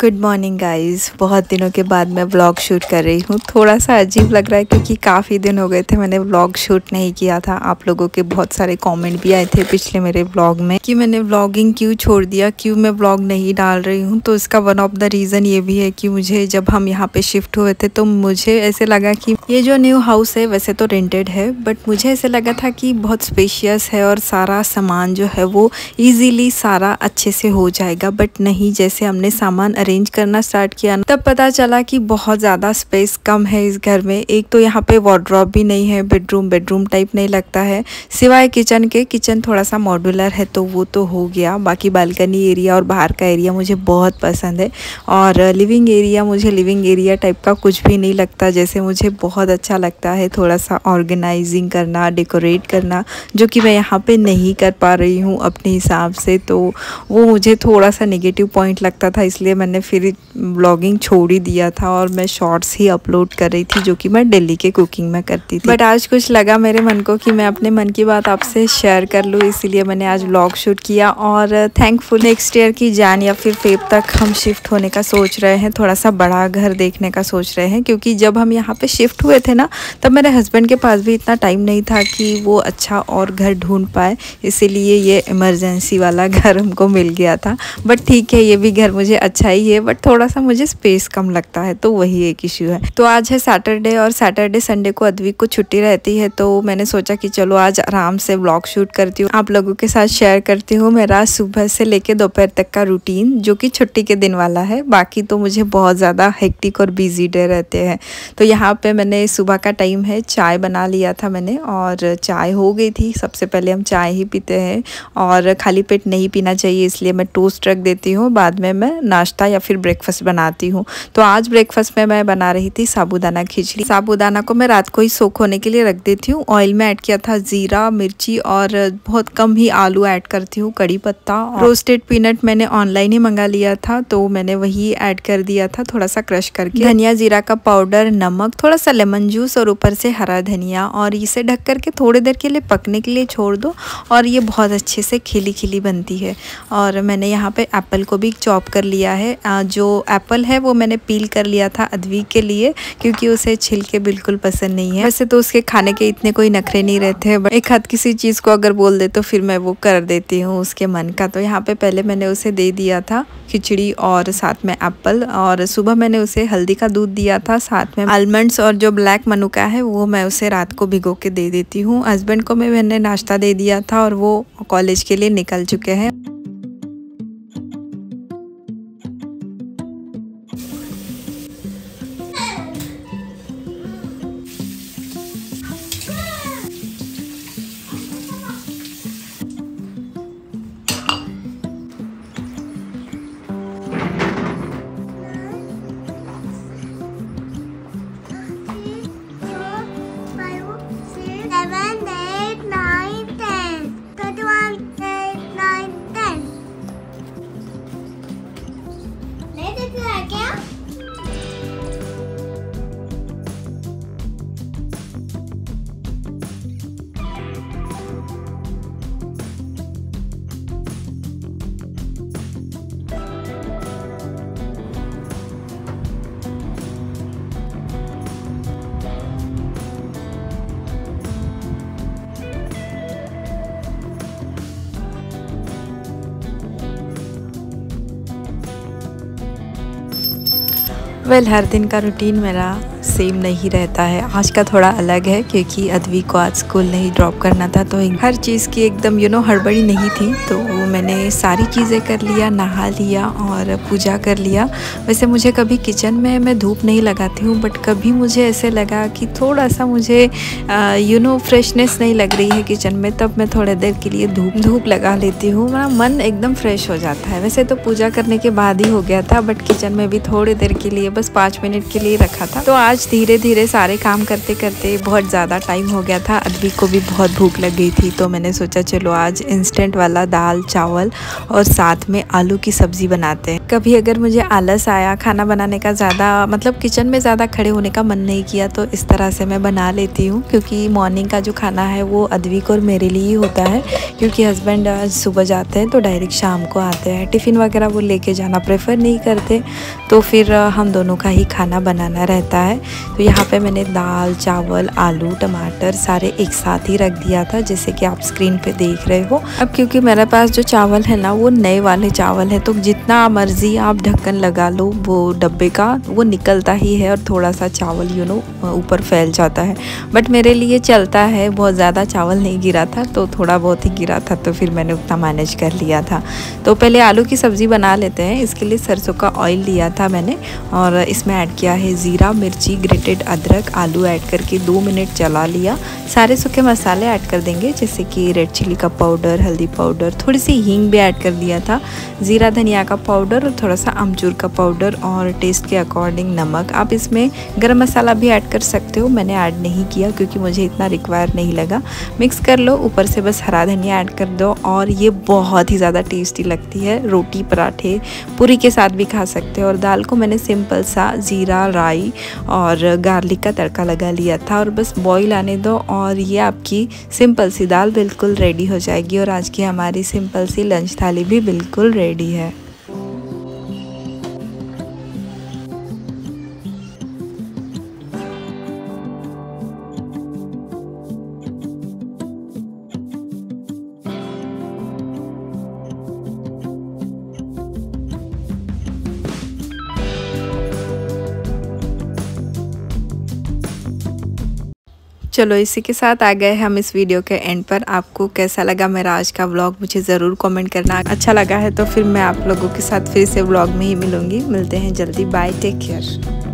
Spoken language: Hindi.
गुड मॉर्निंग गाइस बहुत दिनों के बाद मैं व्लॉग शूट कर रही हूँ। थोड़ा सा अजीब लग रहा है क्योंकि काफ़ी दिन हो गए थे मैंने व्लॉग शूट नहीं किया था। आप लोगों के बहुत सारे कमेंट भी आए थे पिछले मेरे व्लॉग में कि मैंने व्लॉगिंग क्यों छोड़ दिया, क्यों मैं व्लॉग नहीं डाल रही हूँ। तो इसका वन ऑफ़ द रीज़न ये भी है कि मुझे जब हम यहाँ पे शिफ्ट हुए थे तो मुझे ऐसे लगा कि ये जो न्यू हाउस है वैसे तो रेंटेड है बट मुझे ऐसे लगा था कि बहुत स्पेशियस है और सारा सामान जो है वो ईजीली सारा अच्छे से हो जाएगा बट नहीं जैसे हमने सामान अरेंज करना स्टार्ट किया तब पता चला कि बहुत ज़्यादा स्पेस कम है इस घर में। एक तो यहाँ पे वार्ड्रॉप भी नहीं है बेडरूम बेडरूम टाइप नहीं लगता है। सिवाय किचन के किचन थोड़ा सा मॉड्यूलर है तो वो तो हो गया। बाकी बालकनी एरिया और बाहर का एरिया मुझे बहुत पसंद है। और लिविंग एरिया मुझे लिविंग एरिया टाइप का कुछ भी नहीं लगता, जैसे मुझे बहुत अच्छा लगता है थोड़ा सा ऑर्गेनाइजिंग करना डेकोरेट करना, जो कि मैं यहाँ पे नहीं कर पा रही हूँ अपने हिसाब से। तो वो मुझे थोड़ा सा नेगेटिव पॉइंट लगता था, इसलिए मैंने फिर ब्लॉगिंग छोड़ ही दिया था और मैं शॉर्ट्स ही अपलोड कर रही थी जो कि मैं दिल्ली के कुकिंग में करती थी। बट आज कुछ लगा मेरे मन को कि मैं अपने मन की बात आपसे शेयर कर लूँ, इसीलिए मैंने आज ब्लॉग शूट किया और थैंकफुल नेक्स्ट ईयर की जान या फिर फेब तक हम शिफ्ट होने का सोच रहे हैं, थोड़ा सा बड़ा घर देखने का सोच रहे हैं, क्योंकि जब हम यहाँ पे शिफ्ट हुए थे ना, तब मेरे हस्बैंड के पास भी इतना टाइम नहीं था कि वो अच्छा और घर ढूंढ पाए, इसीलिए ये इमरजेंसी वाला घर हमको मिल गया था। बट ठीक है, ये भी घर मुझे अच्छा ही है बट थोड़ा सा मुझे स्पेस कम लगता है तो वही एक इश्यू है। तो आज है सैटरडे और सैटरडे संडे को अद्विक को छुट्टी रहती है तो मैंने सोचा कि चलो आज आराम से ब्लॉग शूट करती हूँ। आप लोगों के साथ शेयर करती हूँ मेरा सुबह से लेके दोपहर तक का रूटीन जो कि छुट्टी के दिन वाला है। बाकी तो मुझे बहुत ज़्यादा हेक्टिक और बिज़ी डे रहते हैं। तो यहाँ पे मैंने सुबह का टाइम है, चाय बना लिया था मैंने, और चाय हो गई थी। सबसे पहले हम चाय ही पीते हैं, और खाली पेट नहीं पीना चाहिए, इसलिए मैं टोस्ट रख देती हूँ। बाद में मैं नाश्ता या फिर ब्रेकफास्ट बनाती हूँ। तो आज ब्रेकफास्ट में मैं बना रही थी साबुदाना खिचड़ी। साबुदाना को मैं रात को ही सोख होने के लिए रख देती हूँ। ऑयल में ऐड किया था ज़ीरा, मिर्ची और बहुत कम ही आलू ऐड करती हूँ, कड़ी पत्ता रोस्टेड पीनट मैंने ऑनलाइन ही मंगा लिया था तो मैंने वही ऐड कर दिया था थोड़ा सा क्रश करके। धनिया, जीरा का पाउडर नमक थोड़ा सा लेमन जूस और ऊपर से हरा धनिया और इसे ढक करके थोड़ी देर के लिए पकने के लिए छोड़ दो और ये बहुत अच्छे से खिली खिली बनती है। और मैंने यहाँ पे एप्पल को भी चॉप कर लिया है। जो एप्पल है, वो मैंने पील कर लिया था अद्वी के लिए, क्योंकि उसे छिलके बिल्कुल पसंद नहीं है। वैसे तो उसके खाने के इतने कोई नखरे नहीं रहते हैं एक हाथ किसी चीज़ को अगर बोल दे तो फिर मैं वो कर देती हूँ उसके मन का। तो यहाँ पे पहले मैंने उसे दे दिया था खिचड़ी और साथ में एप्पल, और सुबह मैंने उसे हल्दी का दूध दिया था, साथ में आलमंड्स और जो ब्लैक मनुका है, वो मैं उसे रात को भिगो के दे देती हूँ। हस्बैंड को मैं मैंने नाश्ता दे दिया था और वो कॉलेज के लिए निकल चुके हैं। वेल well, हर दिन का रूटीन मेरा सेम नहीं रहता है। आज का थोड़ा अलग है क्योंकि अदवी को आज स्कूल नहीं ड्रॉप करना था तो हर चीज़ की एकदम यू नो हड़बड़ी नहीं थी। तो मैंने सारी चीज़ें कर लिया नहा लिया और पूजा कर लिया। वैसे मुझे कभी किचन में मैं धूप नहीं लगाती हूँ बट कभी मुझे ऐसे लगा कि थोड़ा सा मुझे यू नो फ्रेशनेस नहीं लग रही है किचन में तब मैं थोड़ी देर के लिए धूप धूप लगा लेती हूँ। मेरा मन एकदम फ्रेश हो जाता है। वैसे तो पूजा करने के बाद ही हो गया था बट किचन में भी थोड़ी देर के लिए बस पाँच मिनट के लिए रखा था। तो आज धीरे धीरे सारे काम करते करते बहुत ज़्यादा टाइम हो गया था। अदबी को भी बहुत भूख लग गई थी तो मैंने सोचा चलो आज इंस्टेंट वाला दाल, चावल और साथ में आलू की सब्ज़ी बनाते हैं। कभी अगर मुझे आलस आया, खाना बनाने का ज़्यादा मतलब किचन में ज़्यादा खड़े होने का मन नहीं किया तो इस तरह से मैं बना लेती हूँ, क्योंकि मॉर्निंग का जो खाना है वो अद्विक और मेरे लिए ही होता है, क्योंकि हस्बैंड सुबह जाते हैं तो डायरेक्ट शाम को आते हैं। टिफ़िन वगैरह वो लेके जाना प्रेफर नहीं करते तो फिर हम दोनों का ही खाना बनाना रहता है। तो यहाँ पे मैंने दाल, चावल, आलू, टमाटर सारे एक साथ ही रख दिया था, जैसे कि आप स्क्रीन पे देख रहे हो। अब क्योंकि मेरे पास जो चावल है ना, वो नए वाले चावल है तो जितना मर्ज़ी आप ढक्कन लगा लो, वो डब्बे का, वो निकलता ही है और थोड़ा सा चावल यू नो ऊपर फैल जाता है। बट मेरे लिए चलता है, बहुत ज़्यादा चावल नहीं गिरा था तो थोड़ा बहुत ही गिरा था तो फिर मैंने उतना मैनेज कर लिया था। तो पहले आलू की सब्ज़ी बना लेते हैं, इसके लिए सरसों का ऑयल लिया था मैंने, और इसमें ऐड किया है ज़ीरा, मिर्ची ग्रेटेड अदरक, आलू ऐड करके दो मिनट चला लिया। सारे सूखे मसाले ऐड कर देंगे, जैसे कि रेड चिली का पाउडर हल्दी पाउडर थोड़ी सी हींग भी ऐड कर दिया था। ज़ीरा, धनिया का पाउडर और थोड़ा सा अमचूर का पाउडर और टेस्ट के अकॉर्डिंग नमक। आप इसमें गर्म मसाला भी ऐड कर सकते हो, मैंने ऐड नहीं किया क्योंकि मुझे इतना रिक्वायर नहीं लगा। मिक्स कर लो, ऊपर से बस हरा धनिया ऐड कर दो और ये बहुत ही ज़्यादा टेस्टी लगती है। रोटी पराठे पूरी के साथ भी खा सकते हो और दाल को मैंने सिंपल सा ज़ीरा, राई और गार्लिक का तड़का लगा लिया था और बस बॉईल आने दो और ये आपकी सिंपल सी दाल बिल्कुल रेडी हो जाएगी और आज की हमारी सिंपल सी लंच थाली भी बिल्कुल रेडी है। चलो इसी के साथ आ गए हम इस वीडियो के एंड पर। आपको कैसा लगा मेरा आज का व्लॉग मुझे ज़रूर कमेंट करना। अच्छा लगा है तो फिर मैं आप लोगों के साथ फिर से व्लॉग में ही मिलूँगी। मिलते हैं जल्दी। Bye take care